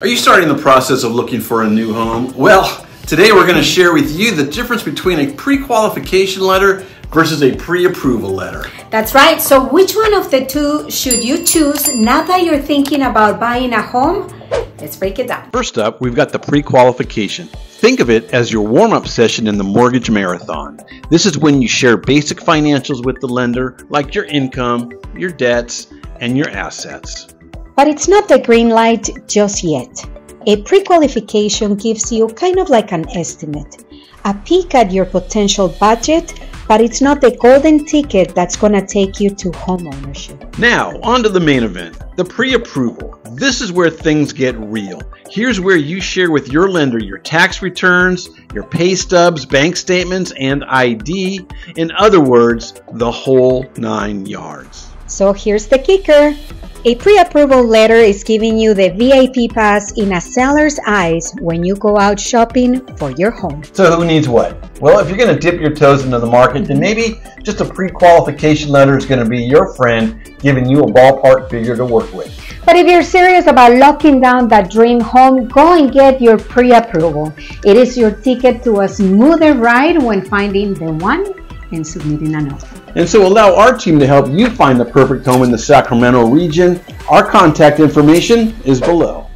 Are you starting the process of looking for a new home? Well, today we're going to share with you the difference between a pre-qualification letter versus a pre-approval letter. That's right. So which one of the two should you choose now that you're thinking about buying a home? Let's break it down. First up, we've got the pre-qualification. Think of it as your warm-up session in the mortgage marathon. This is when you share basic financials with the lender, like your income, your debts, and your assets. But it's not the green light just yet. A pre-qualification gives you kind of like an estimate, a peek at your potential budget, but it's not the golden ticket that's going to take you to homeownership. Now, on to the main event, the pre-approval. This is where things get real. Here's where you share with your lender your tax returns, your pay stubs, bank statements, and ID. In other words, the whole nine yards. So here's the kicker. A pre-approval letter is giving you the VIP pass in a seller's eyes when you go out shopping for your home. So who needs what? Well, if you're going to dip your toes into the market, then maybe just a pre-qualification letter is going to be your friend giving you a ballpark figure to work with. But if you're serious about locking down that dream home, go and get your pre-approval. It is your ticket to a smoother ride when finding the one and submitting an offer. And so allow our team to help you find the perfect home in the Sacramento region. Our contact information is below.